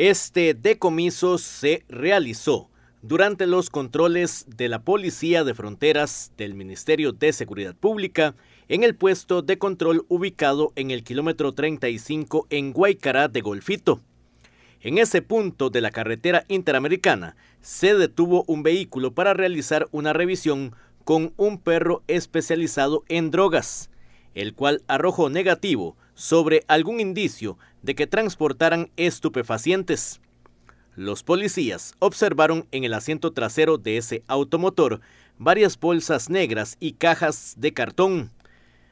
Este decomiso se realizó durante los controles de la Policía de Fronteras del Ministerio de Seguridad Pública en el puesto de control ubicado en el kilómetro 35 en Guaycará de Golfito. En ese punto de la carretera interamericana se detuvo un vehículo para realizar una revisión con un perro especializado en drogas, el cual arrojó negativo sobre algún indicio de que transportaran estupefacientes. Los policías observaron en el asiento trasero de ese automotor varias bolsas negras y cajas de cartón.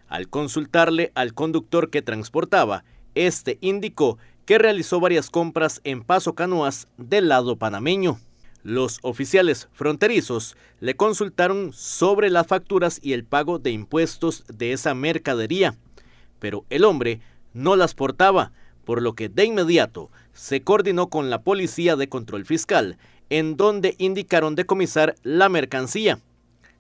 Al consultarle al conductor que transportaba, este indicó que realizó varias compras en Paso Canoas del lado panameño. Los oficiales fronterizos le consultaron sobre las facturas y el pago de impuestos de esa mercadería, pero el hombre no las portaba, por lo que de inmediato se coordinó con la Policía de Control Fiscal, en donde indicaron decomisar la mercancía.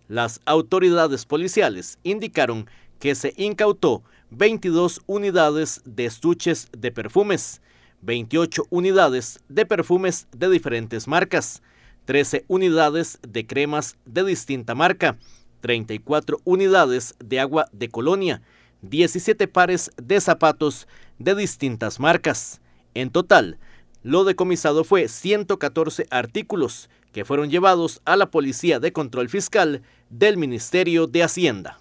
Las autoridades policiales indicaron que se incautó 22 unidades de estuches de perfumes, 28 unidades de perfumes de diferentes marcas, 13 unidades de cremas de distinta marca, 34 unidades de agua de colonia, 17 pares de zapatos de distintas marcas. En total, lo decomisado fue 114 artículos que fueron llevados a la Policía de Control Fiscal del Ministerio de Hacienda.